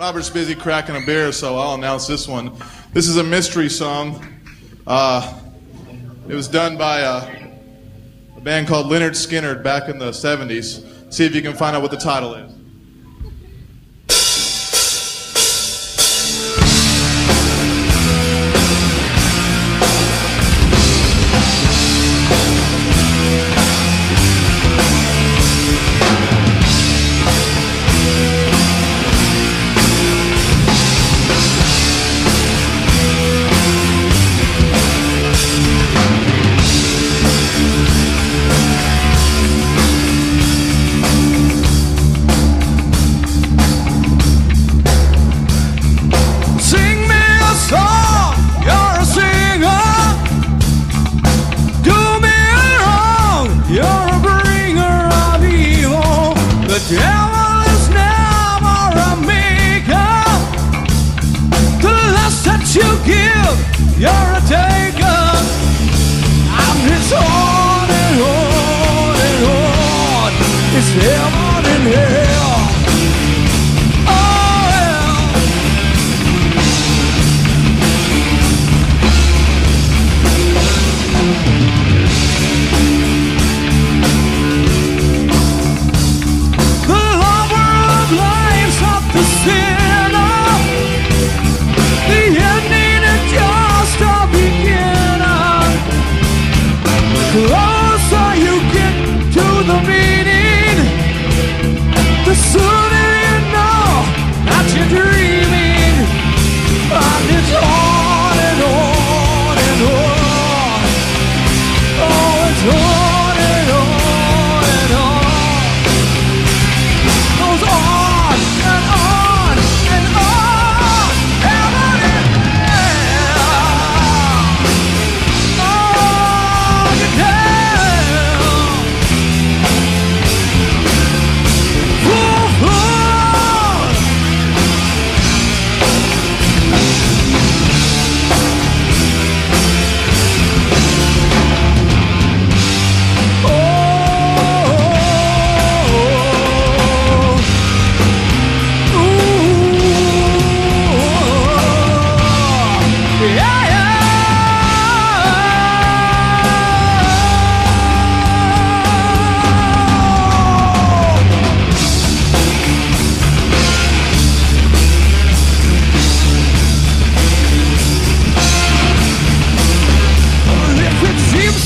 Robert's busy cracking a beer, so I'll announce this one. This is a mystery song. Uh, it was done by a, a band called Lynyrd Skynyrd back in the 70s. See if you can find out what the title is.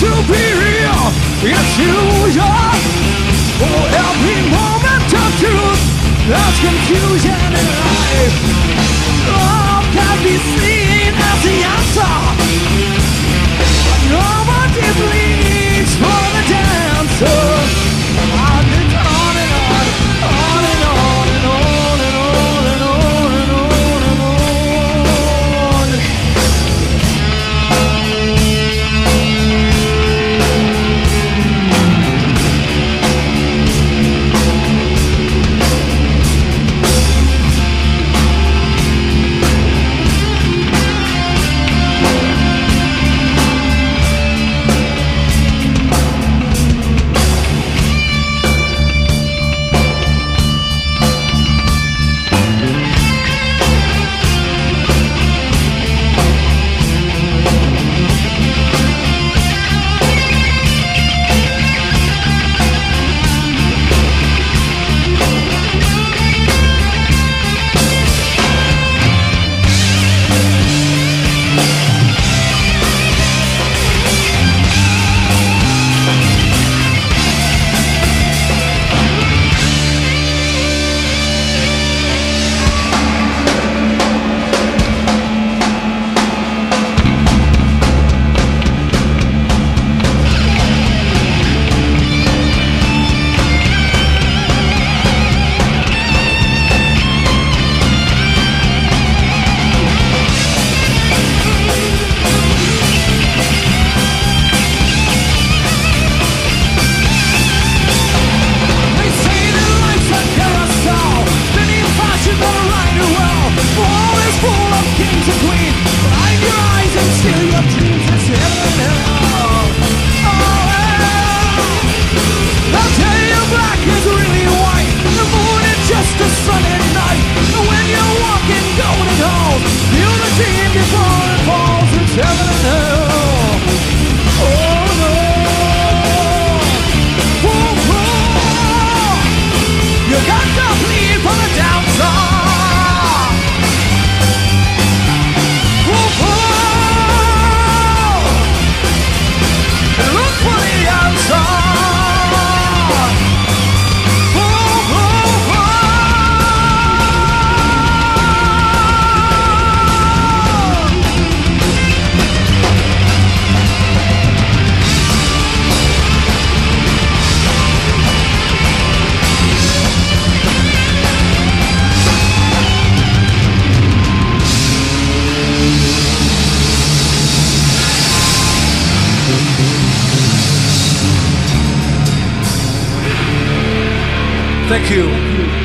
to be real. You are. For every moment of truth, there's confusion in life. Oh. full of kings and queens. Thank you.